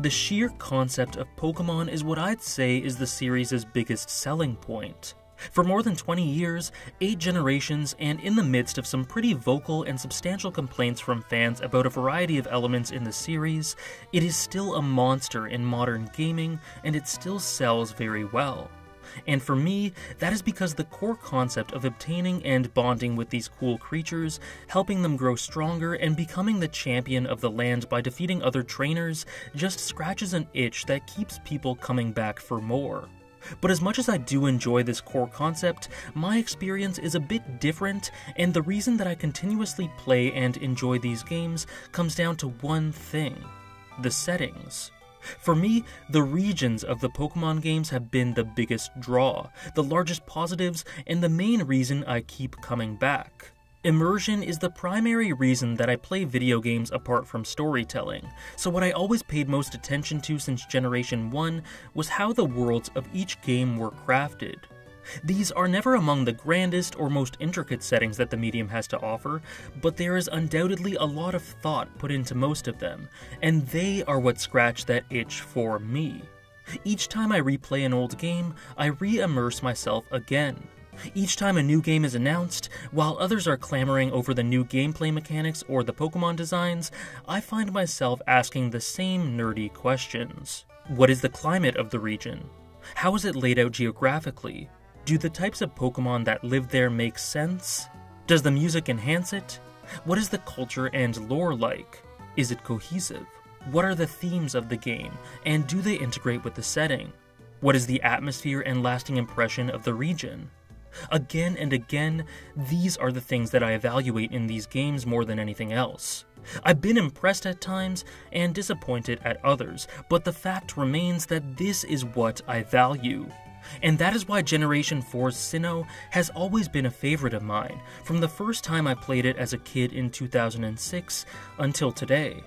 The sheer concept of Pokemon is what I'd say is the series' biggest selling point. For more than 20 years, 8 generations, and in the midst of some pretty vocal and substantial complaints from fans about a variety of elements in the series, it is still a monster in modern gaming and it still sells very well. And for me, that is because the core concept of obtaining and bonding with these cool creatures, helping them grow stronger, and becoming the champion of the land by defeating other trainers just scratches an itch that keeps people coming back for more. But as much as I do enjoy this core concept, my experience is a bit different, and the reason that I continuously play and enjoy these games comes down to one thing the settings. For me, the regions of the Pokemon games have been the biggest draw, the largest positives, and the main reason I keep coming back. Immersion is the primary reason that I play video games apart from storytelling, so what I always paid most attention to since Generation 1 was how the worlds of each game were crafted. These are never among the grandest or most intricate settings that the medium has to offer, but there is undoubtedly a lot of thought put into most of them, and they are what scratch that itch for me. Each time I replay an old game, I re immerse myself again. Each time a new game is announced, while others are clamoring over the new gameplay mechanics or the Pokemon designs, I find myself asking the same nerdy questions. What is the climate of the region? How is it laid out geographically? Do the types of Pokemon that live there make sense? Does the music enhance it? What is the culture and lore like? Is it cohesive? What are the themes of the game, and do they integrate with the setting? What is the atmosphere and lasting impression of the region? Again and again, these are the things that I evaluate in these games more than anything else. I've been impressed at times and disappointed at others, but the fact remains that this is what I value. And that is why Generation 4's Sinnoh has always been a favorite of mine, from the first time I played it as a kid in 2006 until today.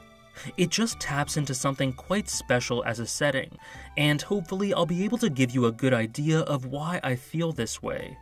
It just taps into something quite special as a setting, and hopefully I'll be able to give you a good idea of why I feel this way.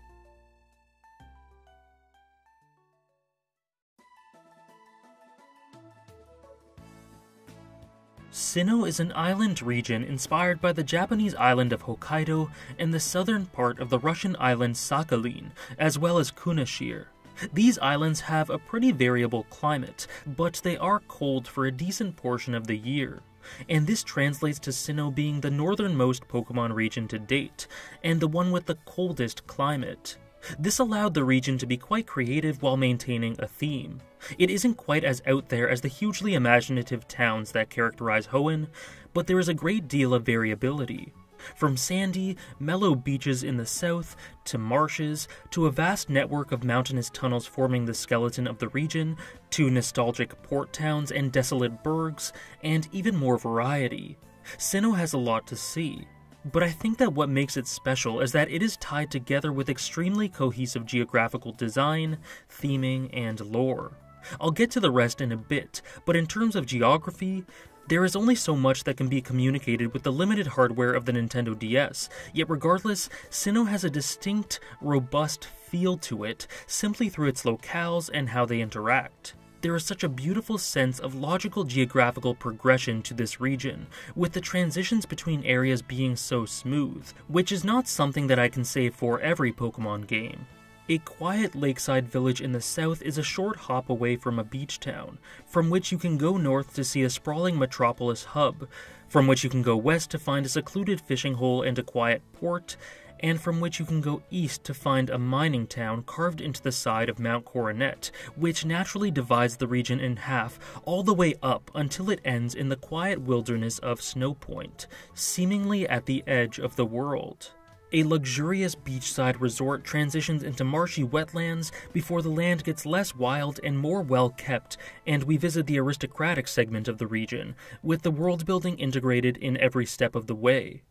Sinnoh is an island region inspired by the Japanese island of Hokkaido and the southern part of the Russian island Sakhalin, as well as Kunashir. These islands have a pretty variable climate, but they are cold for a decent portion of the year. And this translates to Sinnoh being the northernmost Pokemon region to date, and the one with the coldest climate. This allowed the region to be quite creative while maintaining a theme. It isn't quite as out there as the hugely imaginative towns that characterize Hoenn, but there is a great deal of variability. From sandy, mellow beaches in the south, to marshes, to a vast network of mountainous tunnels forming the skeleton of the region, to nostalgic port towns and desolate burgs, and even more variety. Sinnoh has a lot to see, but I think that what makes it special is that it is tied together with extremely cohesive geographical design, theming, and lore. I'll get to the rest in a bit, but in terms of geography, there is only so much that can be communicated with the limited hardware of the Nintendo DS, yet regardless, Sinnoh has a distinct, robust feel to it simply through its locales and how they interact there is such a beautiful sense of logical geographical progression to this region, with the transitions between areas being so smooth, which is not something that I can say for every Pokemon game. A quiet lakeside village in the south is a short hop away from a beach town, from which you can go north to see a sprawling metropolis hub, from which you can go west to find a secluded fishing hole and a quiet port, and from which you can go east to find a mining town carved into the side of Mount Coronet, which naturally divides the region in half all the way up until it ends in the quiet wilderness of Snowpoint, seemingly at the edge of the world. A luxurious beachside resort transitions into marshy wetlands before the land gets less wild and more well kept, and we visit the aristocratic segment of the region, with the world building integrated in every step of the way.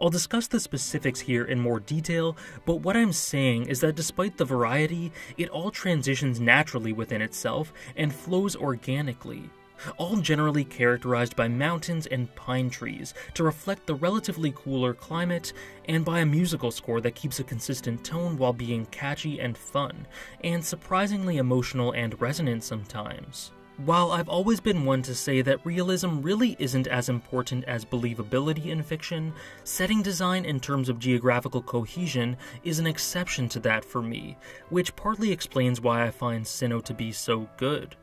I'll discuss the specifics here in more detail, but what I'm saying is that despite the variety, it all transitions naturally within itself and flows organically. All generally characterized by mountains and pine trees to reflect the relatively cooler climate, and by a musical score that keeps a consistent tone while being catchy and fun, and surprisingly emotional and resonant sometimes. While I've always been one to say that realism really isn't as important as believability in fiction, setting design in terms of geographical cohesion is an exception to that for me, which partly explains why I find Sinnoh to be so good.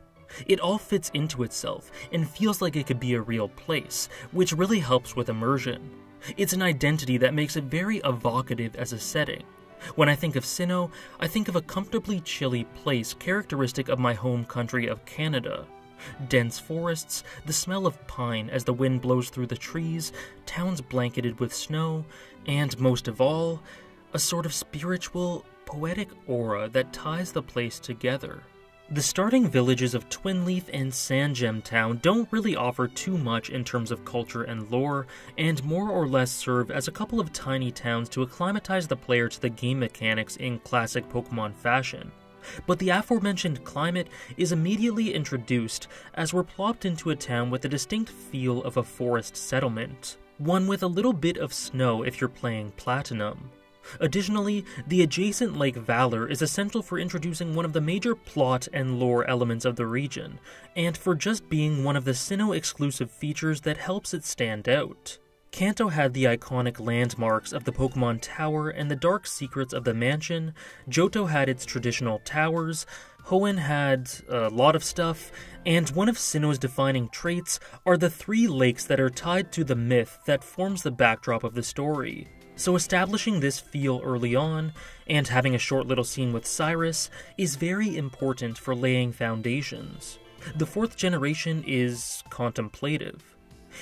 It all fits into itself and feels like it could be a real place, which really helps with immersion. It's an identity that makes it very evocative as a setting. When I think of Sinnoh, I think of a comfortably chilly place characteristic of my home country of Canada. Dense forests, the smell of pine as the wind blows through the trees, towns blanketed with snow, and most of all, a sort of spiritual, poetic aura that ties the place together. The starting villages of Twinleaf and Sandgem Town don't really offer too much in terms of culture and lore, and more or less serve as a couple of tiny towns to acclimatize the player to the game mechanics in classic Pokemon fashion. But the aforementioned climate is immediately introduced as we're plopped into a town with a distinct feel of a forest settlement, one with a little bit of snow if you're playing Platinum. Additionally, the adjacent Lake Valor is essential for introducing one of the major plot and lore elements of the region, and for just being one of the Sinnoh exclusive features that helps it stand out. Kanto had the iconic landmarks of the Pokemon Tower and the dark secrets of the mansion, Johto had its traditional towers, Hoenn had a lot of stuff, and one of Sinnoh's defining traits are the three lakes that are tied to the myth that forms the backdrop of the story. So, establishing this feel early on, and having a short little scene with Cyrus, is very important for laying foundations. The fourth generation is contemplative.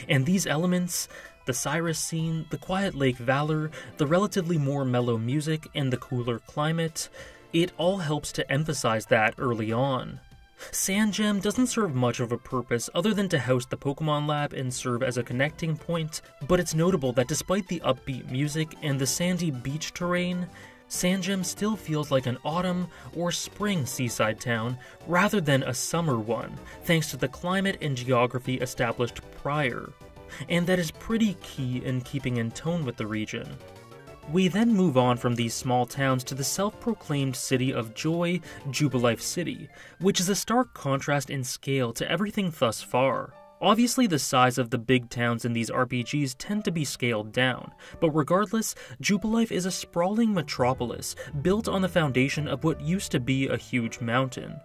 And these elements, the Cyrus scene, the quiet Lake Valor, the relatively more mellow music, and the cooler climate, it all helps to emphasize that early on. Sandgem doesn't serve much of a purpose other than to house the Pokemon Lab and serve as a connecting point, but it's notable that despite the upbeat music and the sandy beach terrain, Sandgem still feels like an autumn or spring seaside town rather than a summer one, thanks to the climate and geography established prior. And that is pretty key in keeping in tone with the region. We then move on from these small towns to the self proclaimed city of joy, Jubilife City, which is a stark contrast in scale to everything thus far. Obviously, the size of the big towns in these RPGs tend to be scaled down, but regardless, Jubilife is a sprawling metropolis built on the foundation of what used to be a huge mountain.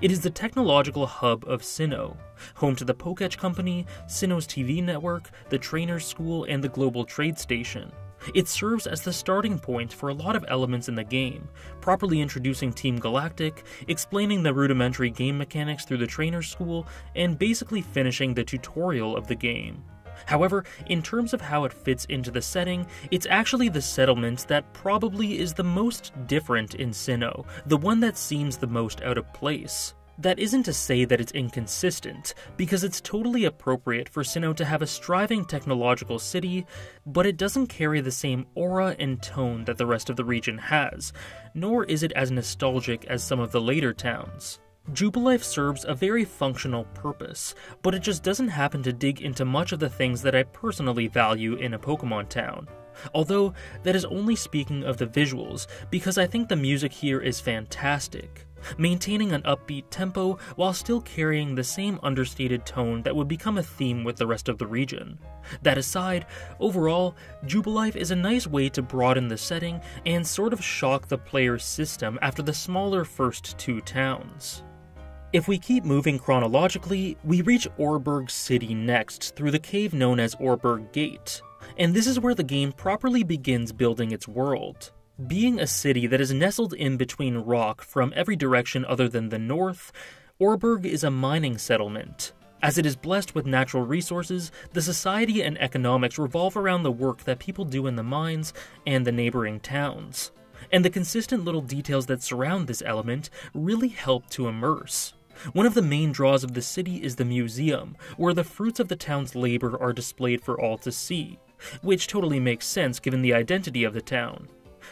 It is the technological hub of Sinnoh, home to the Poketch Company, Sinnoh's TV network, the Trainers School, and the Global Trade Station. It serves as the starting point for a lot of elements in the game, properly introducing Team Galactic, explaining the rudimentary game mechanics through the trainer school, and basically finishing the tutorial of the game. However, in terms of how it fits into the setting, it's actually the settlement that probably is the most different in Sinnoh, the one that seems the most out of place. That isn't to say that it's inconsistent, because it's totally appropriate for Sinnoh to have a striving technological city, but it doesn't carry the same aura and tone that the rest of the region has, nor is it as nostalgic as some of the later towns. Jubilife serves a very functional purpose, but it just doesn't happen to dig into much of the things that I personally value in a Pokemon town. Although, that is only speaking of the visuals, because I think the music here is fantastic maintaining an upbeat tempo while still carrying the same understated tone that would become a theme with the rest of the region. That aside, overall, Jubilife is a nice way to broaden the setting and sort of shock the player's system after the smaller first two towns. If we keep moving chronologically, we reach Oreburgh City next through the cave known as Oreburgh Gate, and this is where the game properly begins building its world. Being a city that is nestled in between rock from every direction other than the north, Oreburgh is a mining settlement. As it is blessed with natural resources, the society and economics revolve around the work that people do in the mines and the neighboring towns. And the consistent little details that surround this element really help to immerse. One of the main draws of the city is the museum, where the fruits of the town's labor are displayed for all to see, which totally makes sense given the identity of the town.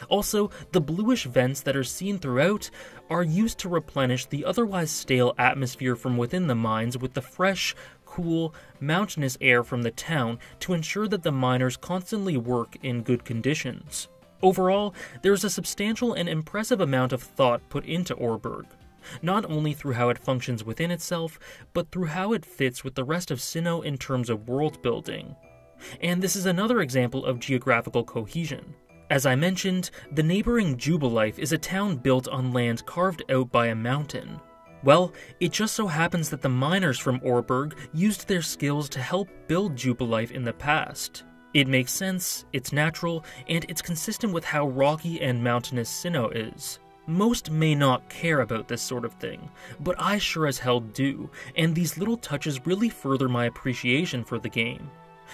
Also, the bluish vents that are seen throughout are used to replenish the otherwise stale atmosphere from within the mines with the fresh, cool, mountainous air from the town to ensure that the miners constantly work in good conditions. Overall, there is a substantial and impressive amount of thought put into Oreburgh, not only through how it functions within itself, but through how it fits with the rest of Sinnoh in terms of world building. And this is another example of geographical cohesion. As I mentioned, the neighboring Jubilife is a town built on land carved out by a mountain. Well, it just so happens that the miners from Oreburgh used their skills to help build Jubilife in the past. It makes sense, it's natural, and it's consistent with how rocky and mountainous Sinnoh is. Most may not care about this sort of thing, but I sure as hell do, and these little touches really further my appreciation for the game.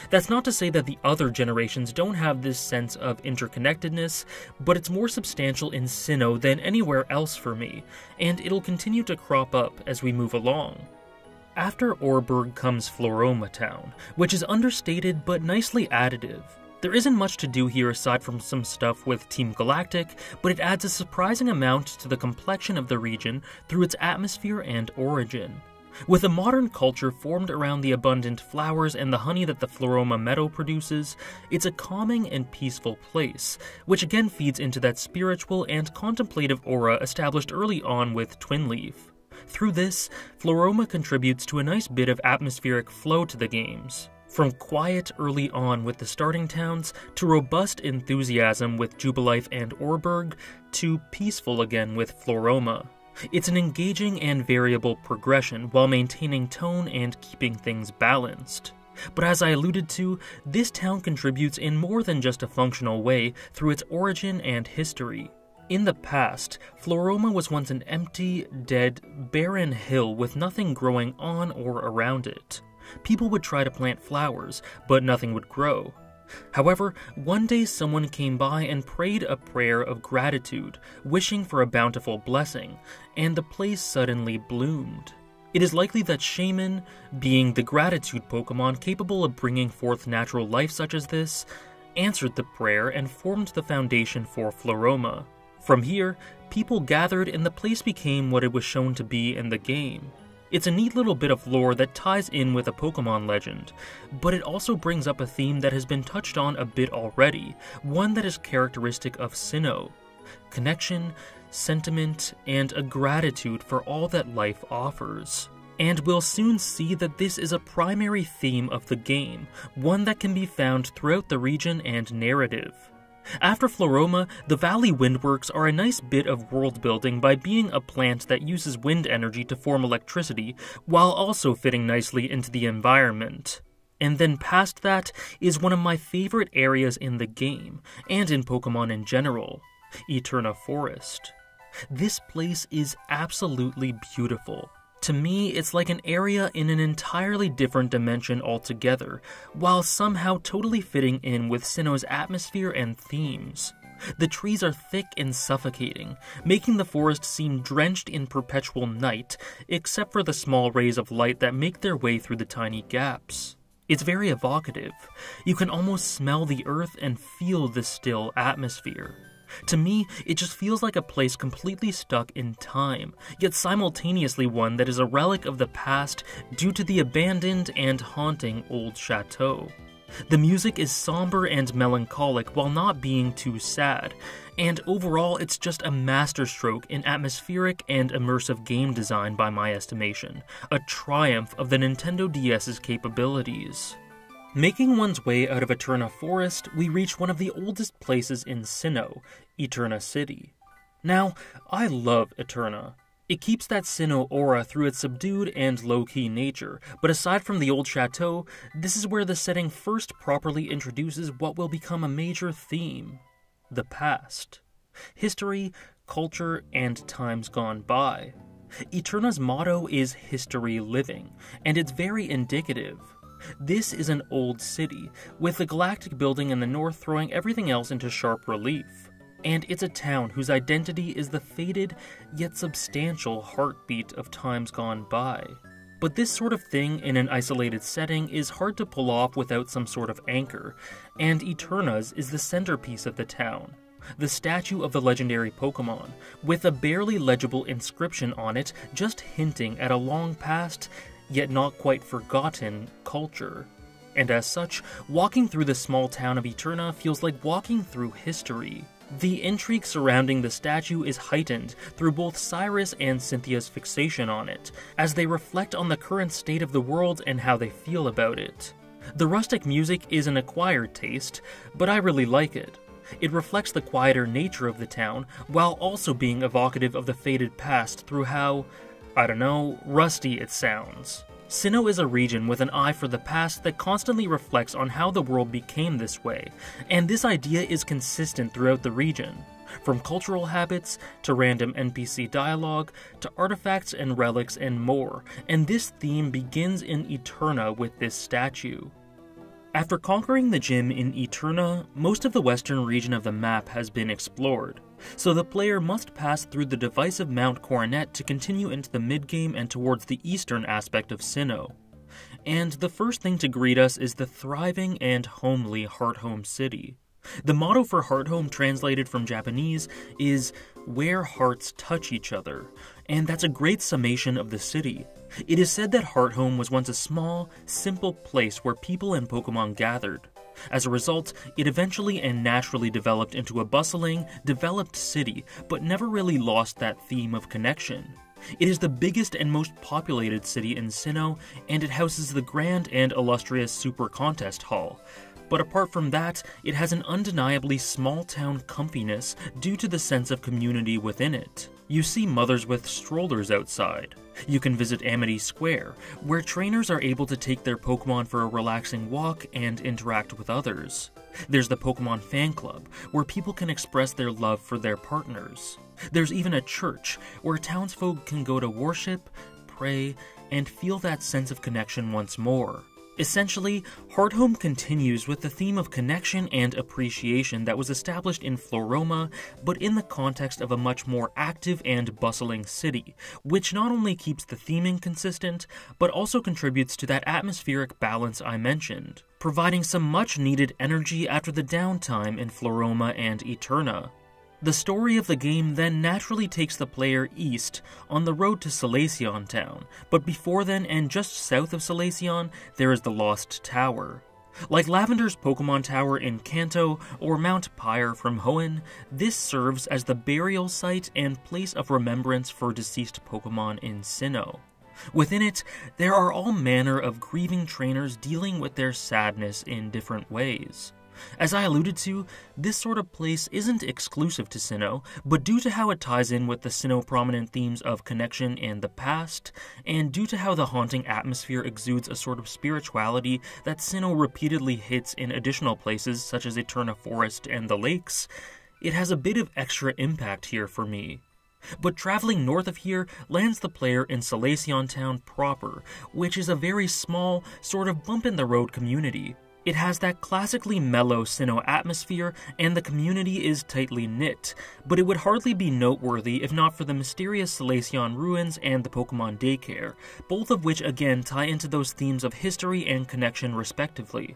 That's not to say that the other generations don't have this sense of interconnectedness, but it's more substantial in Sinnoh than anywhere else for me, and it'll continue to crop up as we move along. After Oreburgh comes Floaroma Town, which is understated but nicely additive. There isn't much to do here aside from some stuff with Team Galactic, but it adds a surprising amount to the complexion of the region through its atmosphere and origin. With a modern culture formed around the abundant flowers and the honey that the Floaroma meadow produces, it's a calming and peaceful place, which again feeds into that spiritual and contemplative aura established early on with Twinleaf. Through this, Floaroma contributes to a nice bit of atmospheric flow to the games. From quiet early on with the starting towns, to robust enthusiasm with Jubilife and Oreburgh, to peaceful again with Floaroma. It's an engaging and variable progression while maintaining tone and keeping things balanced. But as I alluded to, this town contributes in more than just a functional way through its origin and history. In the past, Floaroma was once an empty, dead, barren hill with nothing growing on or around it. People would try to plant flowers, but nothing would grow. However, one day someone came by and prayed a prayer of gratitude, wishing for a bountiful blessing, and the place suddenly bloomed. It is likely that Shaymin, being the gratitude Pokemon capable of bringing forth natural life such as this, answered the prayer and formed the foundation for Floaroma. From here, people gathered and the place became what it was shown to be in the game. It's a neat little bit of lore that ties in with a Pokemon legend, but it also brings up a theme that has been touched on a bit already, one that is characteristic of Sinnoh connection, sentiment, and a gratitude for all that life offers. And we'll soon see that this is a primary theme of the game, one that can be found throughout the region and narrative. After Floaroma, the Valley Windworks are a nice bit of world building by being a plant that uses wind energy to form electricity, while also fitting nicely into the environment. And then past that is one of my favorite areas in the game, and in Pokemon in general Eterna Forest. This place is absolutely beautiful. To me, it's like an area in an entirely different dimension altogether, while somehow totally fitting in with Sinnoh's atmosphere and themes. The trees are thick and suffocating, making the forest seem drenched in perpetual night, except for the small rays of light that make their way through the tiny gaps. It's very evocative. You can almost smell the earth and feel the still atmosphere. To me, it just feels like a place completely stuck in time, yet simultaneously one that is a relic of the past due to the abandoned and haunting old chateau. The music is somber and melancholic while not being too sad, and overall it's just a masterstroke in atmospheric and immersive game design by my estimation, a triumph of the Nintendo DS's capabilities. Making one's way out of Eterna Forest, we reach one of the oldest places in Sinnoh, Eterna City. Now, I love Eterna. It keeps that Sinnoh aura through its subdued and low key nature, but aside from the old chateau, this is where the setting first properly introduces what will become a major theme the past. History, culture, and times gone by. Eterna's motto is History Living, and it's very indicative. This is an old city, with the Galactic Building in the north throwing everything else into sharp relief. And it's a town whose identity is the faded yet substantial heartbeat of times gone by. But this sort of thing in an isolated setting is hard to pull off without some sort of anchor, and Eterna's is the centerpiece of the town. The statue of the legendary Pokemon, with a barely legible inscription on it just hinting at a long past yet not quite forgotten, culture. And as such, walking through the small town of Eterna feels like walking through history. The intrigue surrounding the statue is heightened through both Cyrus and Cynthia's fixation on it, as they reflect on the current state of the world and how they feel about it. The rustic music is an acquired taste, but I really like it. It reflects the quieter nature of the town, while also being evocative of the faded past through how, I don't know, rusty it sounds. Sinnoh is a region with an eye for the past that constantly reflects on how the world became this way, and this idea is consistent throughout the region. From cultural habits to random NPC dialogue to artifacts and relics and more, and this theme begins in Eterna with this statue. After conquering the gym in Eterna, most of the western region of the map has been explored so the player must pass through the divisive Mount Coronet to continue into the mid-game and towards the eastern aspect of Sinnoh. And the first thing to greet us is the thriving and homely Hearthome City. The motto for Hearthome, translated from Japanese, is where hearts touch each other, and that's a great summation of the city. It is said that Hearthome was once a small, simple place where people and Pokemon gathered. As a result, it eventually and naturally developed into a bustling, developed city, but never really lost that theme of connection. It is the biggest and most populated city in Sinnoh, and it houses the grand and illustrious Super Contest Hall. But apart from that, it has an undeniably small town comfiness due to the sense of community within it. You see mothers with strollers outside, you can visit Amity Square, where trainers are able to take their Pokemon for a relaxing walk and interact with others. There's the Pokemon Fan Club, where people can express their love for their partners. There's even a church, where townsfolk can go to worship, pray, and feel that sense of connection once more. Essentially, Hearthome continues with the theme of connection and appreciation that was established in Floaroma, but in the context of a much more active and bustling city, which not only keeps the theming consistent, but also contributes to that atmospheric balance I mentioned, providing some much needed energy after the downtime in Floaroma and Eterna. The story of the game then naturally takes the player east on the road to Solaceon Town, but before then and just south of Solaceon, there is the Lost Tower. Like Lavender's Pokemon Tower in Kanto or Mount Pyre from Hoenn, this serves as the burial site and place of remembrance for deceased Pokemon in Sinnoh. Within it, there are all manner of grieving trainers dealing with their sadness in different ways. As I alluded to, this sort of place isn't exclusive to Sinnoh, but due to how it ties in with the Sinnoh prominent themes of connection and the past, and due to how the haunting atmosphere exudes a sort of spirituality that Sinnoh repeatedly hits in additional places such as Eterna Forest and the lakes, it has a bit of extra impact here for me. But traveling north of here lands the player in Solaceon Town proper, which is a very small, sort of bump in the road community. It has that classically mellow Sinnoh atmosphere, and the community is tightly knit, but it would hardly be noteworthy if not for the mysterious Solaceon ruins and the Pokemon Daycare, both of which again tie into those themes of history and connection respectively.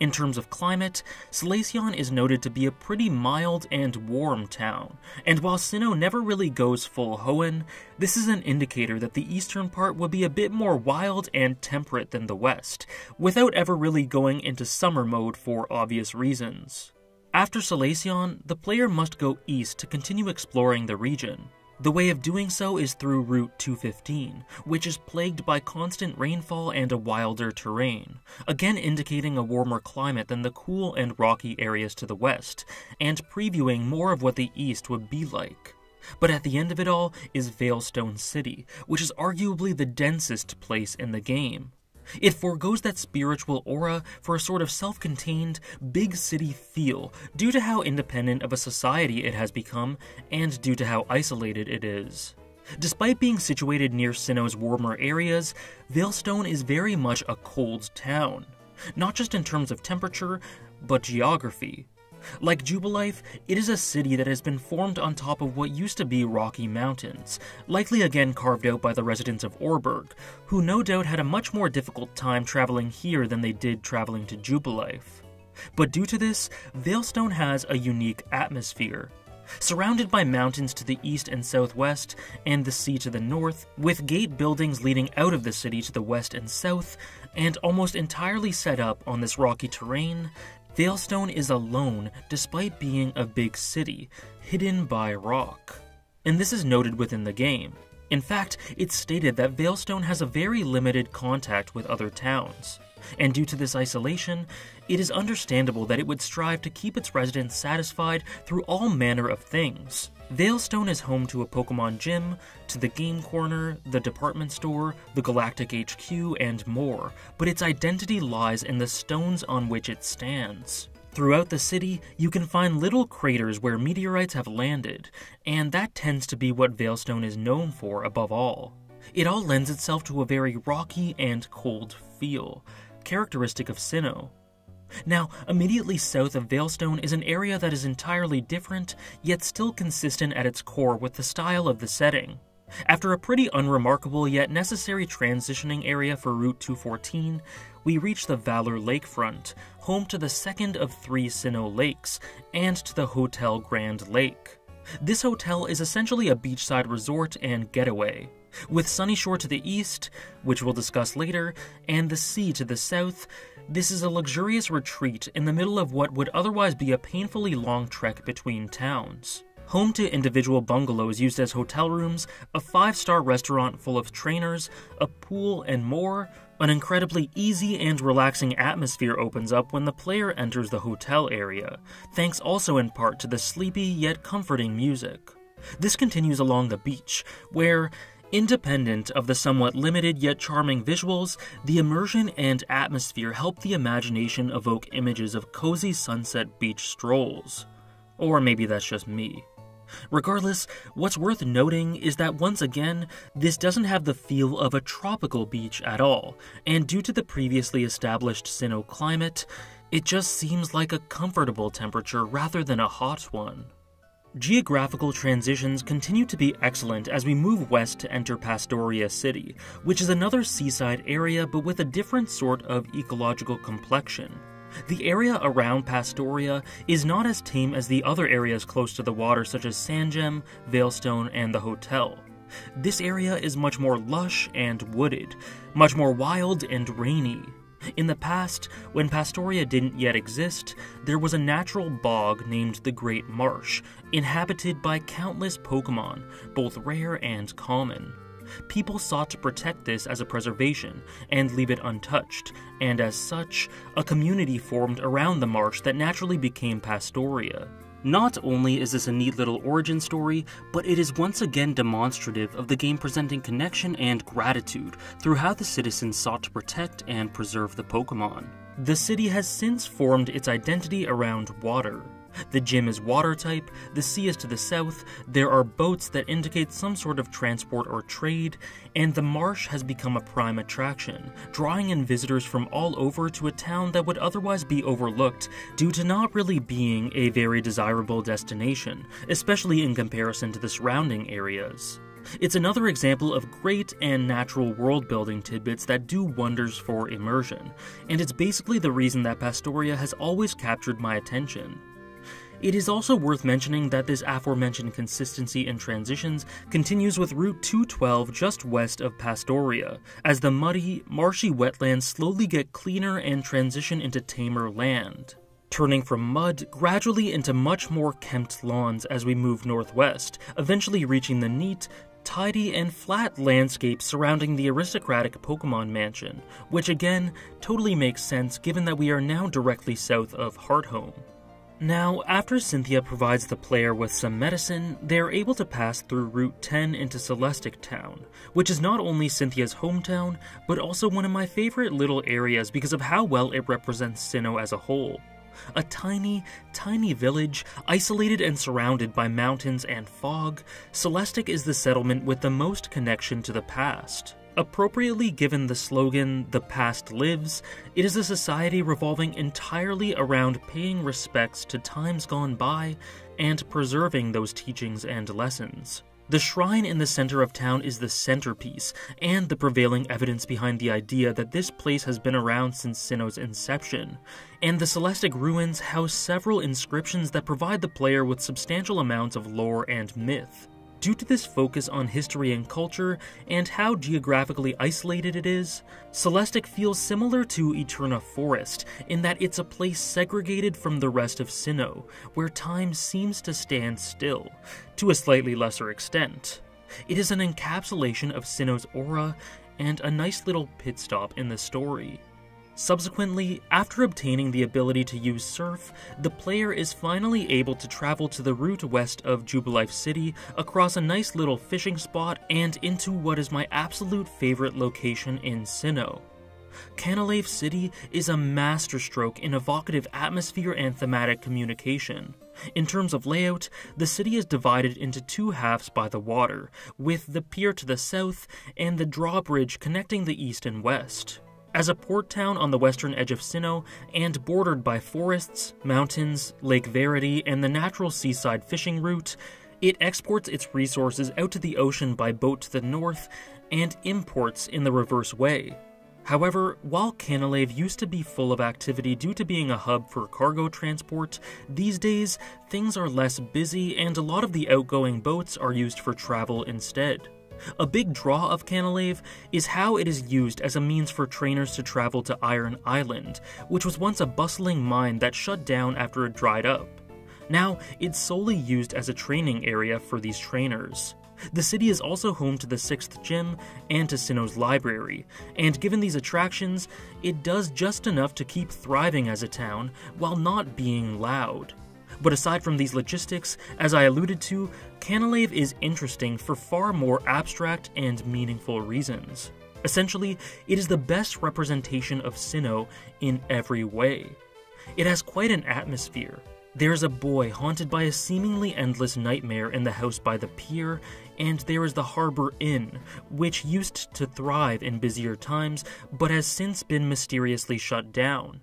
In terms of climate, Solaceon is noted to be a pretty mild and warm town, and while Sinnoh never really goes full Hoenn, this is an indicator that the eastern part would be a bit more wild and temperate than the west, without ever really going into summer mode for obvious reasons. After Solaceon, the player must go east to continue exploring the region. The way of doing so is through Route 215, which is plagued by constant rainfall and a wilder terrain, again indicating a warmer climate than the cool and rocky areas to the west, and previewing more of what the east would be like. But at the end of it all is Veilstone City, which is arguably the densest place in the game. It foregoes that spiritual aura for a sort of self contained, big city feel due to how independent of a society it has become and due to how isolated it is. Despite being situated near Sinnoh's warmer areas, Veilstone is very much a cold town, not just in terms of temperature, but geography. Like Jubilife, it is a city that has been formed on top of what used to be rocky mountains, likely again carved out by the residents of Oreburgh, who no doubt had a much more difficult time traveling here than they did traveling to Jubilife. But due to this, Veilstone has a unique atmosphere. Surrounded by mountains to the east and southwest, and the sea to the north, with gate buildings leading out of the city to the west and south, and almost entirely set up on this rocky terrain, Veilstone is alone despite being a big city, hidden by rock. And this is noted within the game. In fact, it's stated that Veilstone has a very limited contact with other towns. And due to this isolation, it is understandable that it would strive to keep its residents satisfied through all manner of things. Veilstone is home to a Pokemon gym, to the Game Corner, the department store, the Galactic HQ, and more, but its identity lies in the stones on which it stands. Throughout the city, you can find little craters where meteorites have landed, and that tends to be what Veilstone is known for above all. It all lends itself to a very rocky and cold feel, characteristic of Sinnoh. Now, immediately south of Veilstone is an area that is entirely different, yet still consistent at its core with the style of the setting. After a pretty unremarkable yet necessary transitioning area for Route 214, we reach the Valor Lakefront, home to the second of three Sinnoh lakes, and to the Hotel Grand Lake. This hotel is essentially a beachside resort and getaway. With Sunyshore to the east, which we'll discuss later, and the sea to the south, this is a luxurious retreat in the middle of what would otherwise be a painfully long trek between towns. Home to individual bungalows used as hotel rooms, a five star restaurant full of trainers, a pool, and more, an incredibly easy and relaxing atmosphere opens up when the player enters the hotel area, thanks also in part to the sleepy yet comforting music. This continues along the beach, where, Independent of the somewhat limited yet charming visuals, the immersion and atmosphere help the imagination evoke images of cozy sunset beach strolls. Or maybe that's just me. Regardless, what's worth noting is that once again, this doesn't have the feel of a tropical beach at all, and due to the previously established Sinnoh climate, it just seems like a comfortable temperature rather than a hot one. Geographical transitions continue to be excellent as we move west to enter Pastoria City, which is another seaside area but with a different sort of ecological complexion. The area around Pastoria is not as tame as the other areas close to the water, such as Sandgem, Veilstone, and the hotel. This area is much more lush and wooded, much more wild and rainy. In the past, when Pastoria didn't yet exist, there was a natural bog named the Great Marsh, inhabited by countless Pokemon, both rare and common. People sought to protect this as a preservation and leave it untouched, and as such, a community formed around the marsh that naturally became Pastoria. Not only is this a neat little origin story, but it is once again demonstrative of the game presenting connection and gratitude through how the citizens sought to protect and preserve the Pokemon. The city has since formed its identity around water, the gym is water type, the sea is to the south, there are boats that indicate some sort of transport or trade, and the marsh has become a prime attraction, drawing in visitors from all over to a town that would otherwise be overlooked due to not really being a very desirable destination, especially in comparison to the surrounding areas. It's another example of great and natural world building tidbits that do wonders for immersion, and it's basically the reason that Pastoria has always captured my attention. It is also worth mentioning that this aforementioned consistency in transitions continues with Route 212 just west of Pastoria, as the muddy, marshy wetlands slowly get cleaner and transition into tamer land turning from mud gradually into much more kempt lawns as we move northwest, eventually reaching the neat, tidy, and flat landscape surrounding the aristocratic Pokemon Mansion, which again totally makes sense given that we are now directly south of Hearthome. Now, after Cynthia provides the player with some medicine, they are able to pass through Route 10 into Celestic Town, which is not only Cynthia's hometown, but also one of my favorite little areas because of how well it represents Sinnoh as a whole. A tiny, tiny village, isolated and surrounded by mountains and fog, Celestic is the settlement with the most connection to the past. Appropriately given the slogan, The Past Lives, it is a society revolving entirely around paying respects to times gone by and preserving those teachings and lessons. The shrine in the center of town is the centerpiece, and the prevailing evidence behind the idea that this place has been around since Sinnoh's inception. And the Celestic ruins house several inscriptions that provide the player with substantial amounts of lore and myth. Due to this focus on history and culture and how geographically isolated it is, Celestic feels similar to Eterna Forest in that it's a place segregated from the rest of Sinnoh, where time seems to stand still, to a slightly lesser extent. It is an encapsulation of Sinnoh's aura and a nice little pit stop in the story. Subsequently, after obtaining the ability to use Surf, the player is finally able to travel to the route west of Jubilife City, across a nice little fishing spot, and into what is my absolute favorite location in Sinnoh. Canalave City is a masterstroke in evocative atmosphere and thematic communication. In terms of layout, the city is divided into two halves by the water, with the pier to the south and the drawbridge connecting the east and west. As a port town on the western edge of Sinnoh and bordered by forests, mountains, Lake Verity, and the natural seaside fishing route, it exports its resources out to the ocean by boat to the north and imports in the reverse way. However, while Canalave used to be full of activity due to being a hub for cargo transport, these days things are less busy and a lot of the outgoing boats are used for travel instead. A big draw of Canalave is how it is used as a means for trainers to travel to Iron Island, which was once a bustling mine that shut down after it dried up. Now, it's solely used as a training area for these trainers. The city is also home to the 6th Gym and to Sinnoh's library, and given these attractions, it does just enough to keep thriving as a town while not being loud. But aside from these logistics, as I alluded to, Canalave is interesting for far more abstract and meaningful reasons. Essentially, it is the best representation of Sinnoh in every way. It has quite an atmosphere. There is a boy haunted by a seemingly endless nightmare in the house by the pier, and there is the Harbor Inn, which used to thrive in busier times but has since been mysteriously shut down.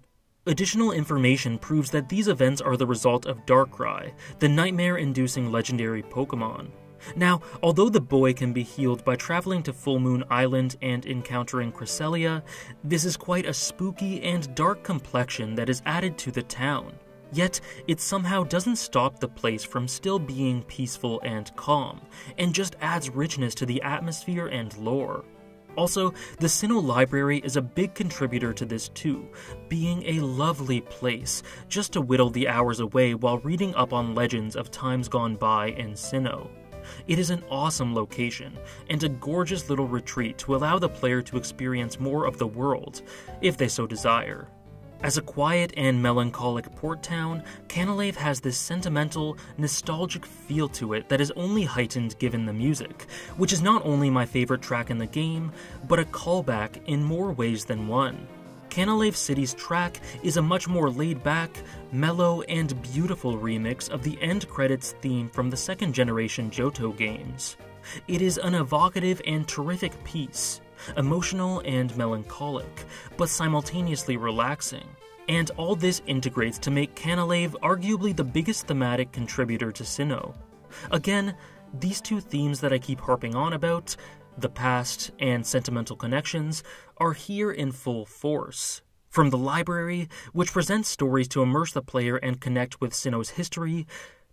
Additional information proves that these events are the result of Darkrai, the nightmare inducing legendary Pokemon. Now, although the boy can be healed by traveling to Full Moon Island and encountering Cresselia, this is quite a spooky and dark complexion that is added to the town. Yet, it somehow doesn't stop the place from still being peaceful and calm, and just adds richness to the atmosphere and lore. Also, the Sinnoh Library is a big contributor to this too, being a lovely place just to whittle the hours away while reading up on legends of times gone by in Sinnoh. It is an awesome location, and a gorgeous little retreat to allow the player to experience more of the world, if they so desire. As a quiet and melancholic port town, Canalave has this sentimental, nostalgic feel to it that is only heightened given the music, which is not only my favorite track in the game, but a callback in more ways than one. Canalave City's track is a much more laid back, mellow, and beautiful remix of the end credits theme from the second generation Johto games. It is an evocative and terrific piece, emotional and melancholic, but simultaneously relaxing. And all this integrates to make Canalave arguably the biggest thematic contributor to Sinnoh. Again, these two themes that I keep harping on about, the past and sentimental connections, are here in full force. From the library, which presents stories to immerse the player and connect with Sinnoh's history,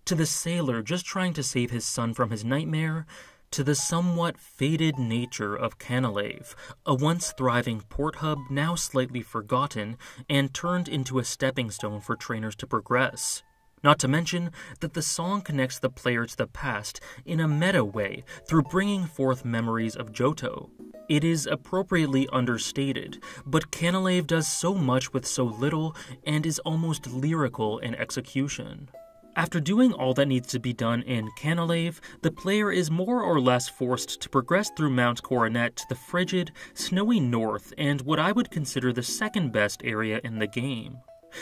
to the sailor just trying to save his son from his nightmare, to the somewhat faded nature of Canalave, a once thriving port hub now slightly forgotten and turned into a stepping stone for trainers to progress. Not to mention that the song connects the player to the past in a meta way through bringing forth memories of Johto. It is appropriately understated, but Canalave does so much with so little and is almost lyrical in execution. After doing all that needs to be done in Canalave, the player is more or less forced to progress through Mount Coronet to the frigid, snowy north and what I would consider the second best area in the game.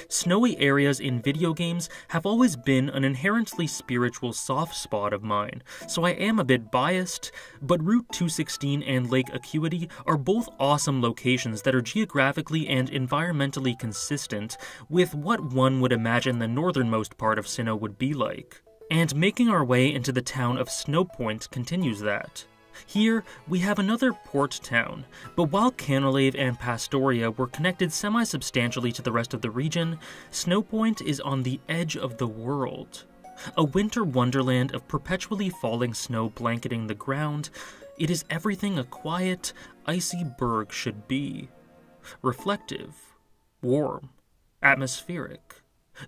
Snowy areas in video games have always been an inherently spiritual soft spot of mine, so I am a bit biased, but Route 216 and Lake Acuity are both awesome locations that are geographically and environmentally consistent with what one would imagine the northernmost part of Sinnoh would be like. And making our way into the town of Snowpoint continues that. Here, we have another port town, but while Canalave and Pastoria were connected semi substantially to the rest of the region, Snowpoint is on the edge of the world. A winter wonderland of perpetually falling snow blanketing the ground, it is everything a quiet, icy burg should be. Reflective, warm, atmospheric,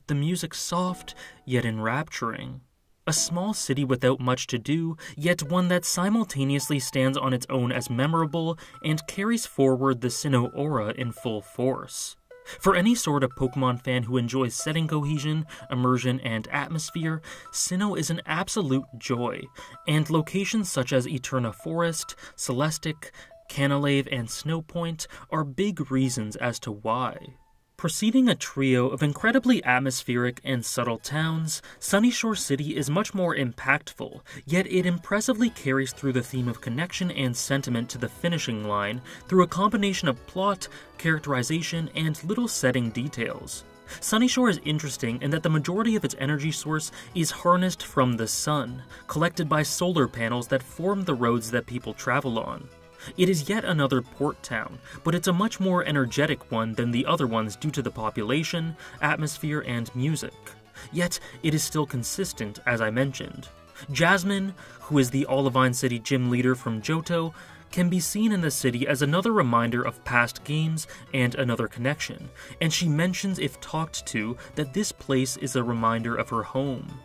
the music soft yet enrapturing. A small city without much to do, yet one that simultaneously stands on its own as memorable and carries forward the Sinnoh aura in full force. For any sort of Pokemon fan who enjoys setting cohesion, immersion, and atmosphere, Sinnoh is an absolute joy, and locations such as Eterna Forest, Celestic, Canalave, and Snowpoint are big reasons as to why. Preceding a trio of incredibly atmospheric and subtle towns, Sunyshore City is much more impactful, yet it impressively carries through the theme of connection and sentiment to the finishing line through a combination of plot, characterization, and little setting details. Sunyshore is interesting in that the majority of its energy source is harnessed from the sun, collected by solar panels that form the roads that people travel on. It is yet another port town, but it's a much more energetic one than the other ones due to the population, atmosphere, and music. Yet, it is still consistent, as I mentioned. Jasmine, who is the Olivine City gym leader from Johto, can be seen in the city as another reminder of past games and another connection, and she mentions, if talked to, that this place is a reminder of her home.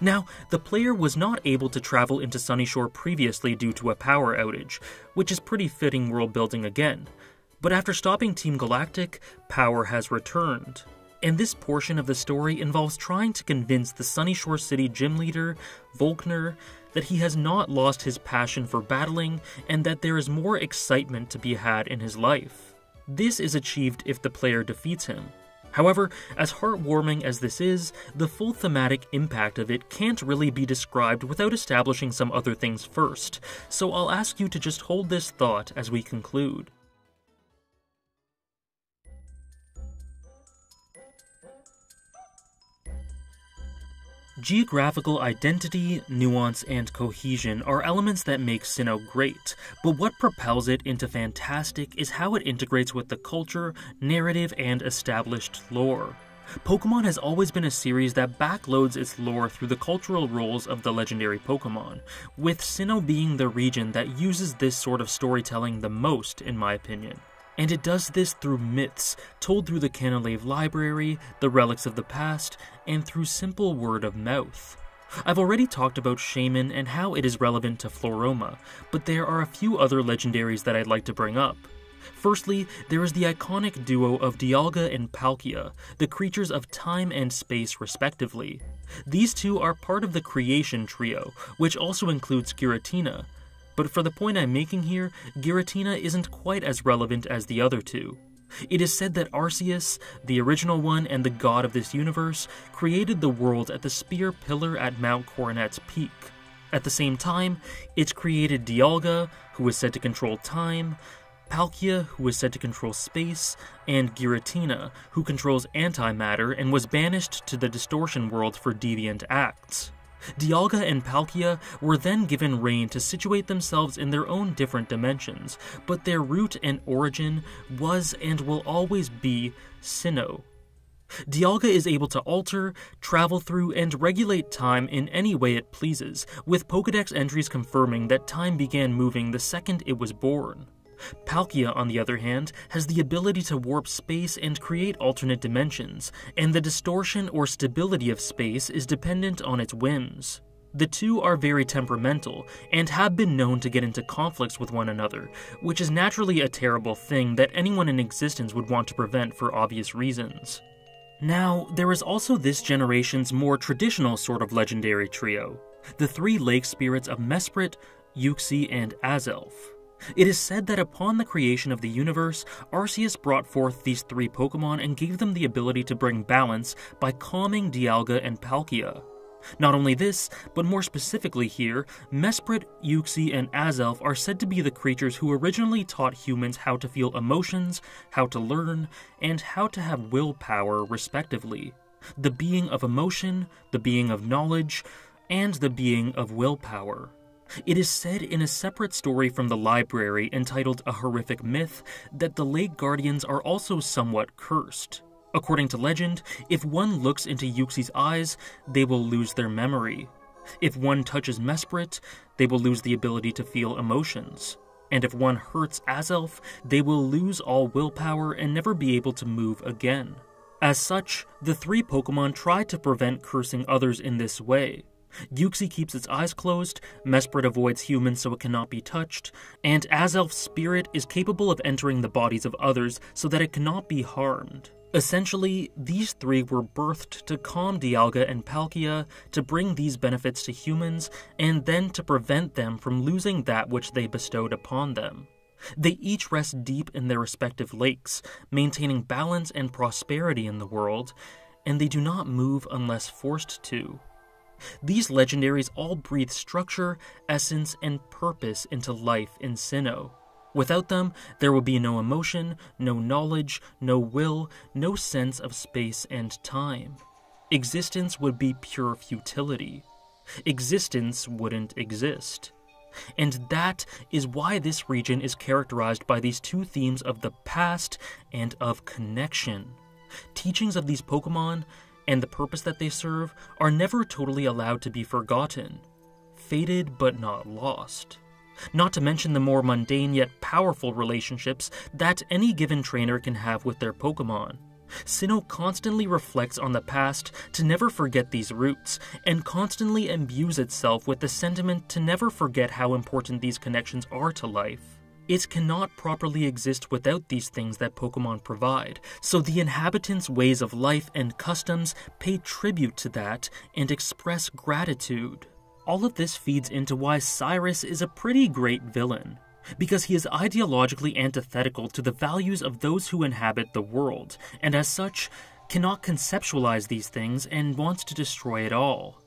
Now, the player was not able to travel into Sunyshore previously due to a power outage, which is pretty fitting world building again. But after stopping Team Galactic, power has returned. And this portion of the story involves trying to convince the Sunyshore City gym leader, Volkner, that he has not lost his passion for battling and that there is more excitement to be had in his life. This is achieved if the player defeats him. However, as heartwarming as this is, the full thematic impact of it can't really be described without establishing some other things first, so I'll ask you to just hold this thought as we conclude. Geographical identity, nuance, and cohesion are elements that make Sinnoh great, but what propels it into fantastic is how it integrates with the culture, narrative, and established lore. Pokemon has always been a series that backloads its lore through the cultural roles of the legendary Pokemon, with Sinnoh being the region that uses this sort of storytelling the most, in my opinion and it does this through myths told through the Canalave Library, the relics of the past, and through simple word of mouth. I've already talked about Shaymin and how it is relevant to Floaroma, but there are a few other legendaries that I'd like to bring up. Firstly, there is the iconic duo of Dialga and Palkia, the creatures of time and space respectively. These two are part of the Creation Trio, which also includes Giratina, but for the point I'm making here, Giratina isn't quite as relevant as the other two. It is said that Arceus, the original one and the god of this universe, created the world at the spear pillar at Mount Coronet's peak. At the same time, it created Dialga, who is said to control time, Palkia, who is said to control space, and Giratina, who controls antimatter and was banished to the distortion world for deviant acts. Dialga and Palkia were then given reign to situate themselves in their own different dimensions, but their root and origin was and will always be Sinnoh. Dialga is able to alter, travel through, and regulate time in any way it pleases, with Pokedex entries confirming that time began moving the second it was born. Palkia, on the other hand, has the ability to warp space and create alternate dimensions, and the distortion or stability of space is dependent on its whims. The two are very temperamental and have been known to get into conflicts with one another, which is naturally a terrible thing that anyone in existence would want to prevent for obvious reasons. Now, there is also this generation's more traditional sort of legendary trio the three lake spirits of Mesprit, Uxie, and Azelf. It is said that upon the creation of the universe, Arceus brought forth these three Pokemon and gave them the ability to bring balance by calming Dialga and Palkia. Not only this, but more specifically here, Mesprit, Uxie, and Azelf are said to be the creatures who originally taught humans how to feel emotions, how to learn, and how to have willpower, respectively. The being of emotion, the being of knowledge, and the being of willpower. It is said in a separate story from the library entitled A Horrific Myth that the Lake Guardians are also somewhat cursed. According to legend, if one looks into Uxie's eyes, they will lose their memory. If one touches Mesprit, they will lose the ability to feel emotions. And if one hurts Azelf, they will lose all willpower and never be able to move again. As such, the three Pokemon try to prevent cursing others in this way. Uxie keeps its eyes closed, Mesprit avoids humans so it cannot be touched, and Azelf's spirit is capable of entering the bodies of others so that it cannot be harmed. Essentially, these three were birthed to calm Dialga and Palkia, to bring these benefits to humans, and then to prevent them from losing that which they bestowed upon them. They each rest deep in their respective lakes, maintaining balance and prosperity in the world, and they do not move unless forced to. These legendaries all breathe structure, essence, and purpose into life in Sinnoh. Without them, there would be no emotion, no knowledge, no will, no sense of space and time. Existence would be pure futility. Existence wouldn't exist. And that is why this region is characterized by these two themes of the past and of connection. Teachings of these Pokemon and the purpose that they serve are never totally allowed to be forgotten, faded but not lost. Not to mention the more mundane yet powerful relationships that any given trainer can have with their Pokemon. Sinnoh constantly reflects on the past to never forget these roots, and constantly imbues itself with the sentiment to never forget how important these connections are to life. It cannot properly exist without these things that Pokemon provide, so the inhabitants' ways of life and customs pay tribute to that and express gratitude. All of this feeds into why Cyrus is a pretty great villain, because he is ideologically antithetical to the values of those who inhabit the world, and as such, cannot conceptualize these things and wants to destroy it all.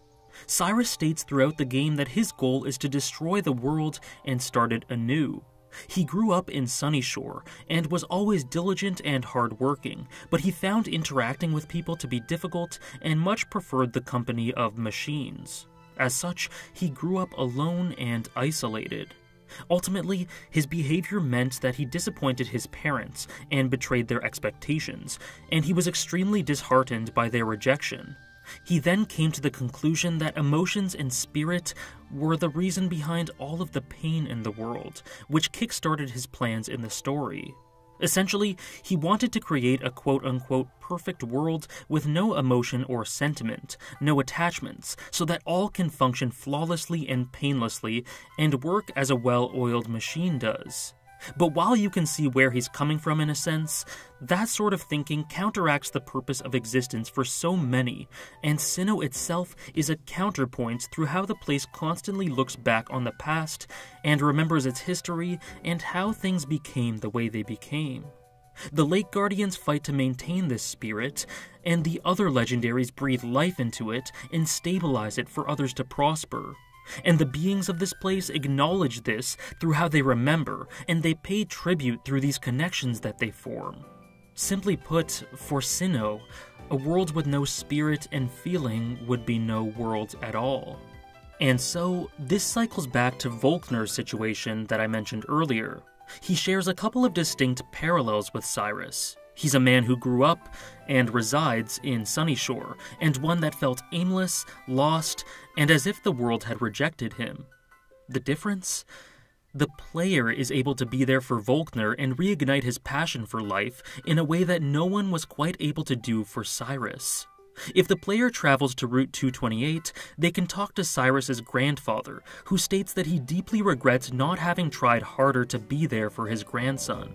Cyrus states throughout the game that his goal is to destroy the world and start it anew, he grew up in Sunyshore and was always diligent and hardworking, but he found interacting with people to be difficult and much preferred the company of machines. As such, he grew up alone and isolated. Ultimately, his behavior meant that he disappointed his parents and betrayed their expectations, and he was extremely disheartened by their rejection. He then came to the conclusion that emotions and spirit were the reason behind all of the pain in the world, which kickstarted his plans in the story. Essentially, he wanted to create a quote unquote perfect world with no emotion or sentiment, no attachments, so that all can function flawlessly and painlessly and work as a well oiled machine does. But while you can see where he's coming from in a sense, that sort of thinking counteracts the purpose of existence for so many, and Sinnoh itself is a counterpoint through how the place constantly looks back on the past and remembers its history and how things became the way they became. The Lake Guardians fight to maintain this spirit, and the other legendaries breathe life into it and stabilize it for others to prosper. And the beings of this place acknowledge this through how they remember, and they pay tribute through these connections that they form. Simply put, for Sinnoh, a world with no spirit and feeling would be no world at all. And so, this cycles back to Volkner's situation that I mentioned earlier. He shares a couple of distinct parallels with Cyrus. He's a man who grew up and resides in Sunyshore, and one that felt aimless, lost, and as if the world had rejected him. The difference? The player is able to be there for Volkner and reignite his passion for life in a way that no one was quite able to do for Cyrus. If the player travels to Route 228, they can talk to Cyrus's grandfather, who states that he deeply regrets not having tried harder to be there for his grandson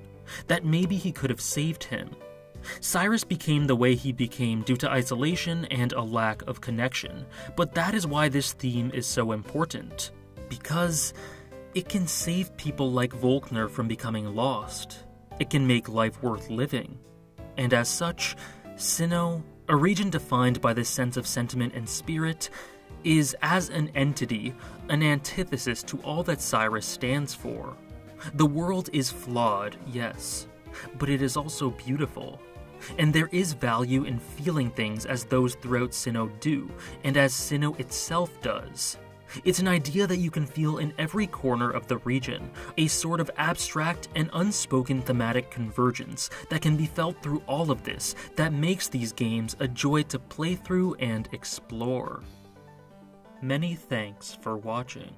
that maybe he could have saved him. Cyrus became the way he became due to isolation and a lack of connection, but that is why this theme is so important. Because it can save people like Volkner from becoming lost. It can make life worth living. And as such, Sinnoh, a region defined by this sense of sentiment and spirit, is as an entity an antithesis to all that Cyrus stands for. The world is flawed, yes, but it is also beautiful. And there is value in feeling things as those throughout Sinnoh do, and as Sinnoh itself does. It's an idea that you can feel in every corner of the region, a sort of abstract and unspoken thematic convergence that can be felt through all of this that makes these games a joy to play through and explore. Many thanks for watching.